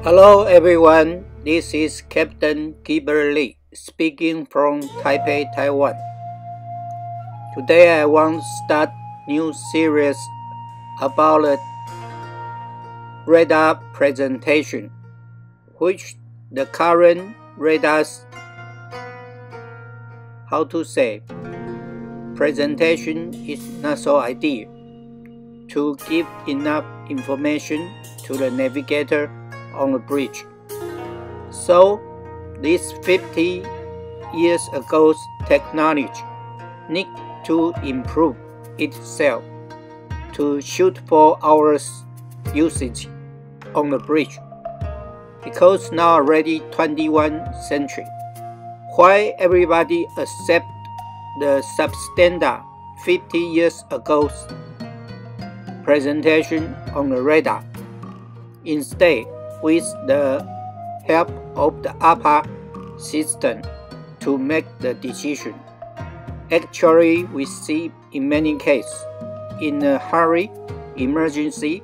Hello everyone, this is Captain Gilbert Lee speaking from Taipei, Taiwan. Today I want to start new series about the radar presentation, which the current radars, how to say, presentation is not so ideal to give enough information to the navigator on the bridge. So, this 50 years ago's technology need to improve itself to shoot for hours usage on the bridge because now already 21 century why everybody accept the substandard 50 years ago's presentation on the radar instead with the help of the APA system to make the decision. Actually, we see in many cases, in a hurry, emergency,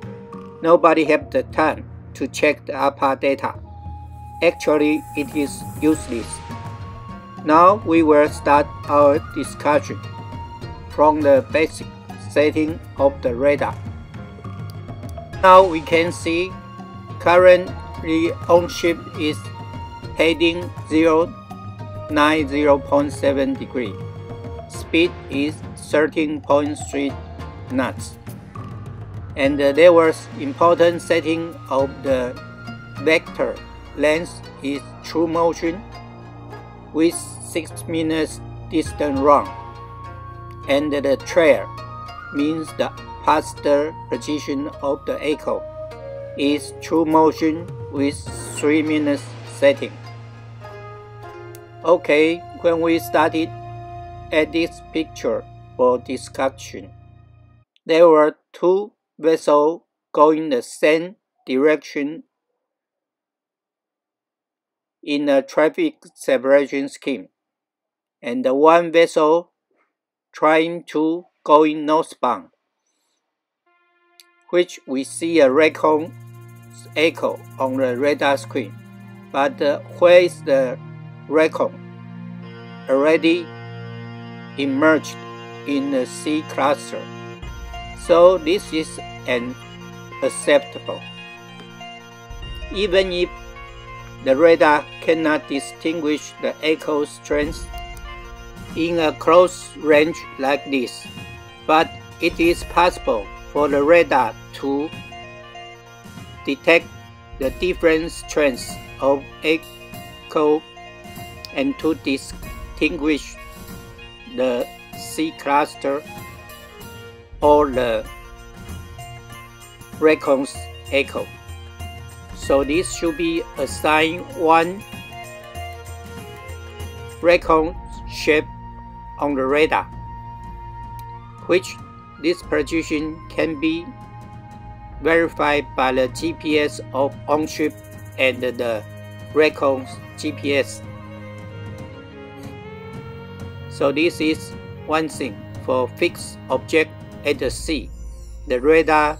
nobody have the time to check the APA data. Actually, it is useless. Now we will start our discussion from the basic setting of the radar. Now we can see Currently on ship is heading 090.7 degree. Speed is 13.3 knots. And there was important setting of the vector length is true motion with 6 minutes distant run. And the trail means the past position of the echo is true motion with 3 minutes setting. Okay, when we started at this picture for discussion, there were two vessels going the same direction in a traffic separation scheme, and the one vessel trying to go northbound, which we see a racon echo on the radar screen, but uh, where is the racon already emerged in the sea clutter. So this is an acceptable. Even if the radar cannot distinguish the echo strength in a close range like this, but it is possible for the radar to detect the different strengths of echo and to distinguish the sea clutter or the Racon's echo. So this should be assigned one Racon shape on the radar, which this position can be verified by the GPS of on-ship and the Racon's GPS. So this is one thing for fixed object at the sea. The radar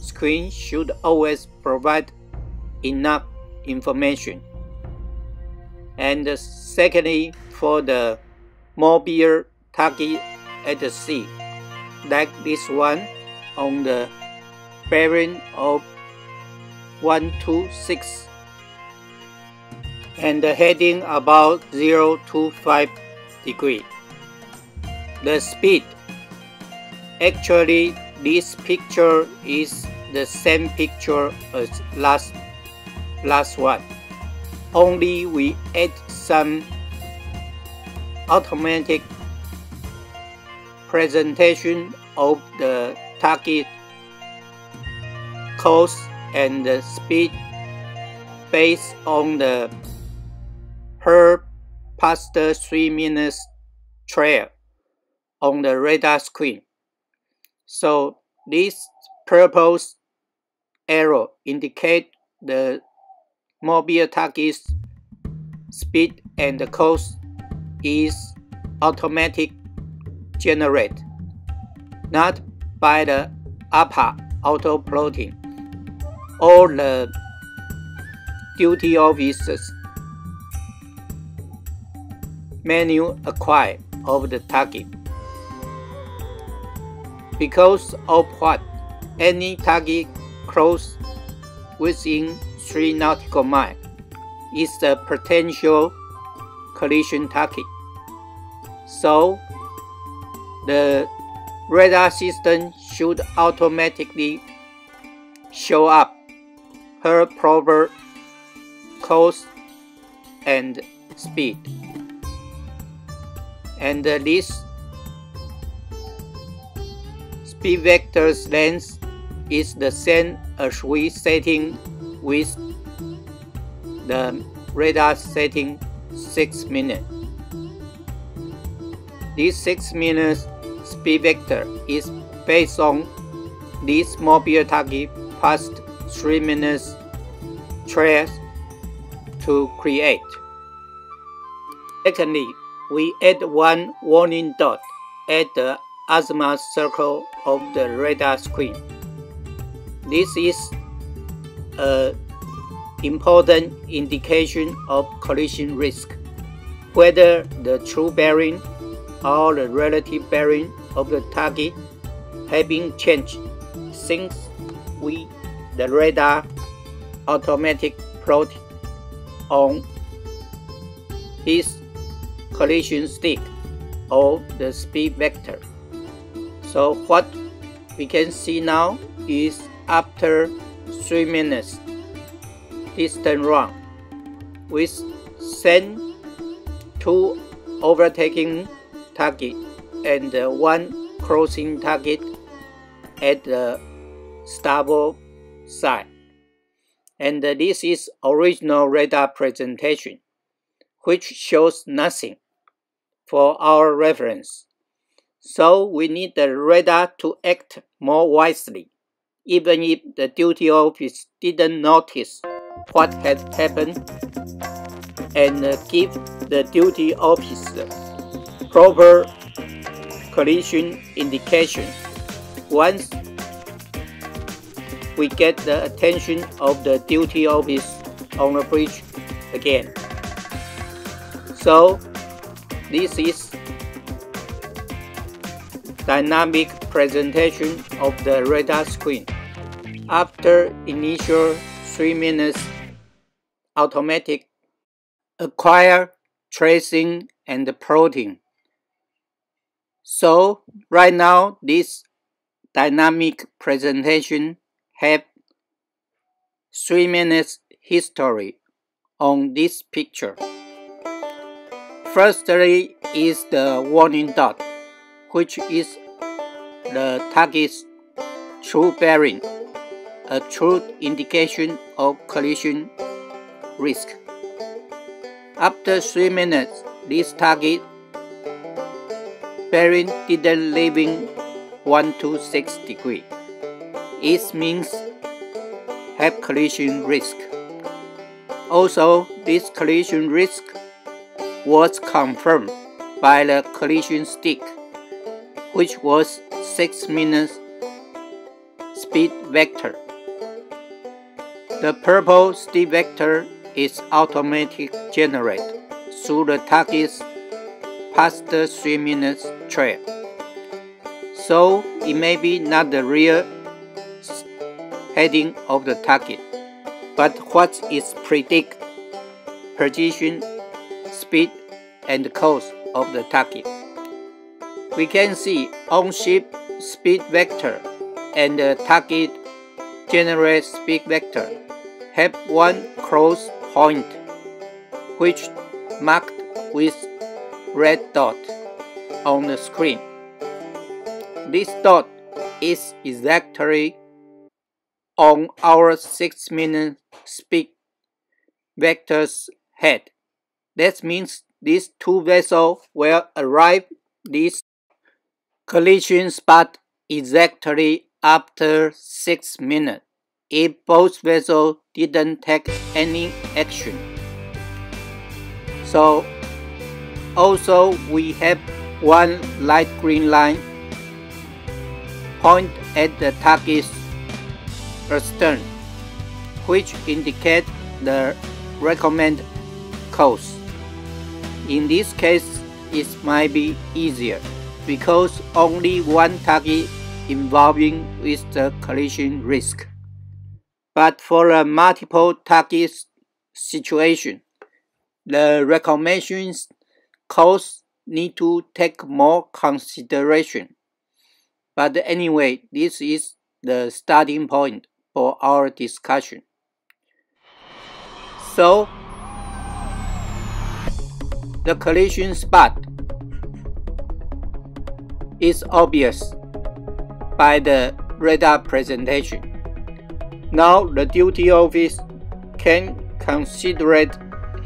screen should always provide enough information. And secondly, for the mobile target at the sea, like this one on the bearing of 126 and the heading about 0 to 5 degree. The speed actually this picture is the same picture as last last one only we add some automatic presentation of the target course and the speed based on the per past 3 minutes trail on the radar screen. So this purple arrow indicate the mobile target's speed and the course is automatic generate, not by the APA auto plotting all the duty officer's menu acquired of the target. Because of what any target close within 3 nautical miles is a potential collision target. So, the radar system should automatically show up her proper course and speed. And uh, this speed vector's length is the same as we setting with the radar setting 6 minutes. This 6 minutes speed vector is based on this mobile target past 3 minutes trace to create. Secondly, we add one warning dot at the azimuth circle of the radar screen. This is an important indication of collision risk, whether the true bearing or the relative bearing of the target have been changed since we the radar automatic plot on his collision stick or the speed vector. So what we can see now is after 3 minutes distance run with send two overtaking target and uh, one crossing target at the starboard side. And this is original radar presentation, which shows nothing for our reference. So we need the radar to act more wisely, even if the duty office didn't notice what had happened and give the duty officer proper collision indication once we get the attention of the duty office on the bridge again. So this is dynamic presentation of the radar screen. After initial 3 minutes automatic acquire tracing and plotting. So right now this dynamic presentation have 3 minutes history on this picture. Firstly is the warning dot, which is the target's true bearing, a true indication of collision risk. After 3 minutes, this target bearing didn't leaving 1 to 6 degree. It means have collision risk. Also, this collision risk was confirmed by the collision stick, which was 6 minutes speed vector. The purple speed vector is automatic generated through the target's past 3 minutes trail. So it may be not the real heading of the target, but what is predict position, speed, and course of the target. We can see on-ship speed vector and the target generate speed vector have one cross point, which marked with red dot on the screen. This dot is exactly on our 6 minute speed vector's head. That means these two vessels will arrive this collision spot exactly after 6 minutes if both vessels didn't take any action. So also we have one light green line point at the target's astern, which indicate the recommended course. In this case, it might be easier because only one target involving with the collision risk. But for a multiple target situation, the recommendations course need to take more consideration. But anyway, this is the starting point for our discussion. So, the collision spot is obvious by the radar presentation. Now the duty office can consider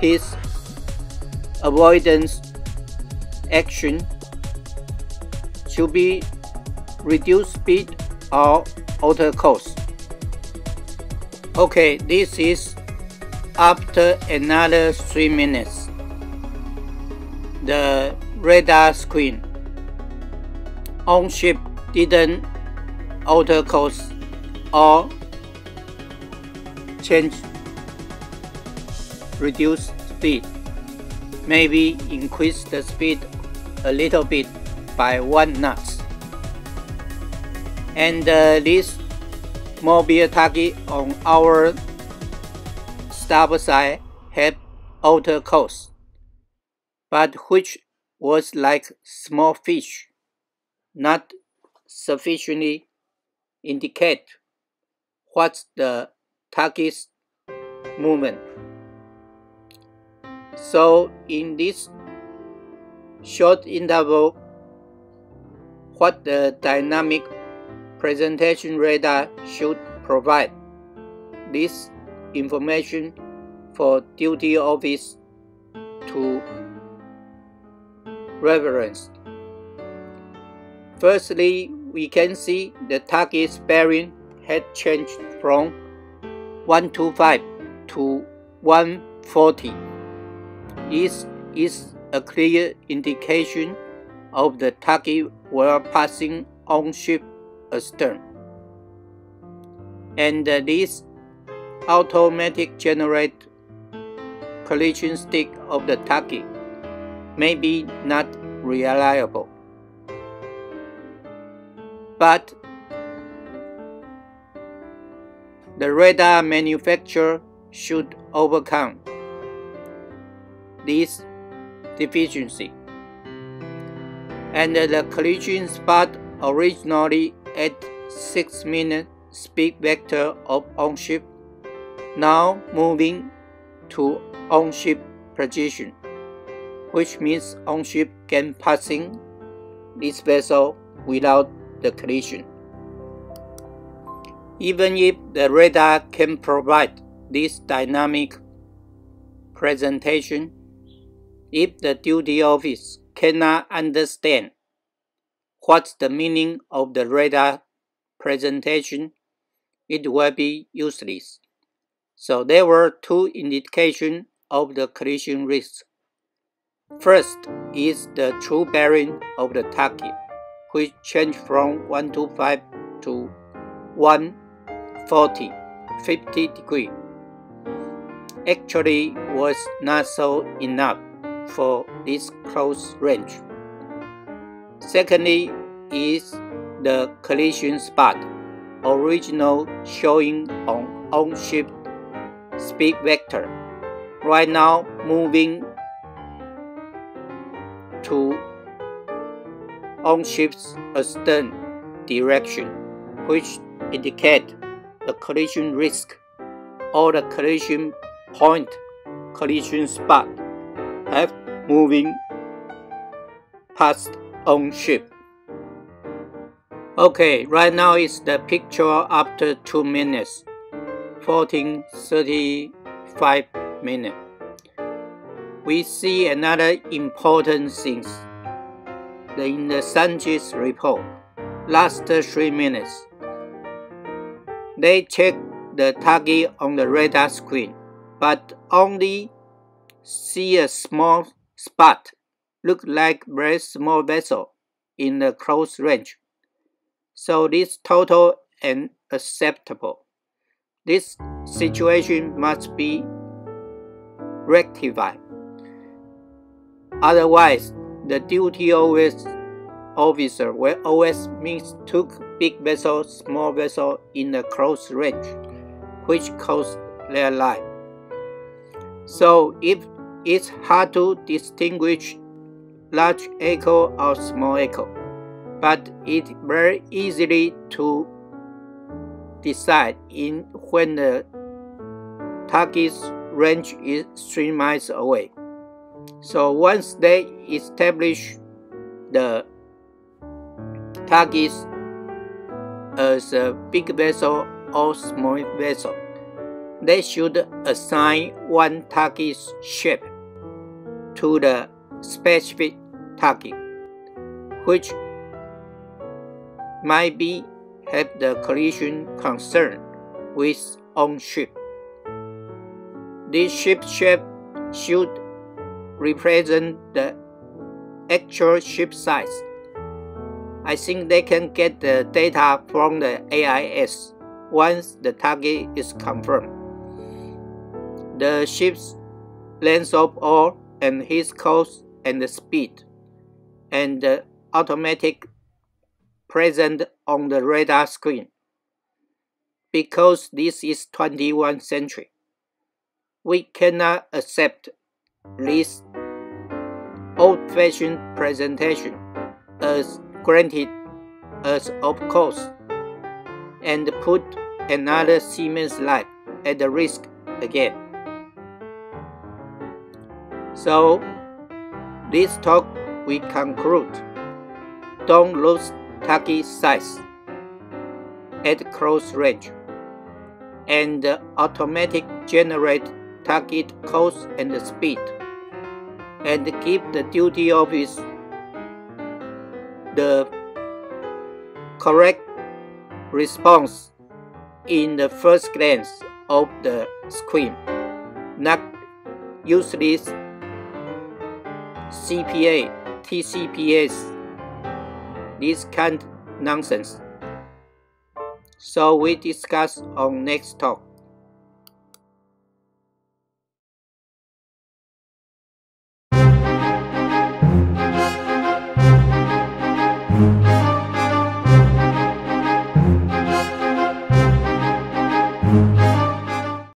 his avoidance action to be reduce speed or alter course. Okay, this is after another 3 minutes. The radar screen. On ship didn't alter course or change reduce speed. Maybe increase the speed a little bit by one knot and uh, this mobile target on our starboard side had alter course but which was like small fish not sufficiently indicate what's the target's movement. So in this short interval, what the dynamic presentation radar should provide this information for duty office to reference. Firstly, we can see the target's bearing had changed from 125 to 140. This is a clear indication of the target while passing on ship astern. And uh, this automatic generate collision stick of the target may be not reliable but the radar manufacturer should overcome this deficiency. And uh, the collision spot originally at 6 minute speed vector of on-ship, now moving to on-ship position, which means on-ship can passing this vessel without the collision. Even if the radar can provide this dynamic presentation, if the duty office cannot understand what's the meaning of the radar presentation, it will be useless. So there were two indications of the collision risk. First is the true bearing of the target which changed from 125 to 140, 50 degree, actually was not so enough for this close range. Secondly is the collision spot, original showing on on-ship speed vector, right now moving to on ship's astern direction, which indicate the collision risk or the collision point collision spot. Have moving past on ship. Okay, right now is the picture after 2 minutes, 1435 minutes. We see another important thing in the Sanchi report, last three minutes. They check the target on the radar screen, but only see a small spot, look like very small vessel in the close range. So this total and acceptable. This situation must be rectified. Otherwise, the duty always officer will always mistook big vessel, small vessel in the close range, which cost their life. So if it's hard to distinguish large echo or small echo, but it's very easily to decide in when the target's range is three miles away. So once they establish the targets as a big vessel or small vessel, they should assign one target shape to the specific target, which might be have the collision concern with own ship. This ship shape should represent the actual ship size. I think they can get the data from the AIS once the target is confirmed. The ship's length of all and his course and the speed, and automatic present on the radar screen. Because this is 21st century, we cannot accept this old-fashioned presentation as granted as of course and put another seaman's life at risk again. So, this talk we conclude. Don't lose target size at close range and automatic generate target course and speed and give the duty office the correct response in the first glance of the screen, not useless CPA, TCPA, this kind nonsense. So we discuss on next talk.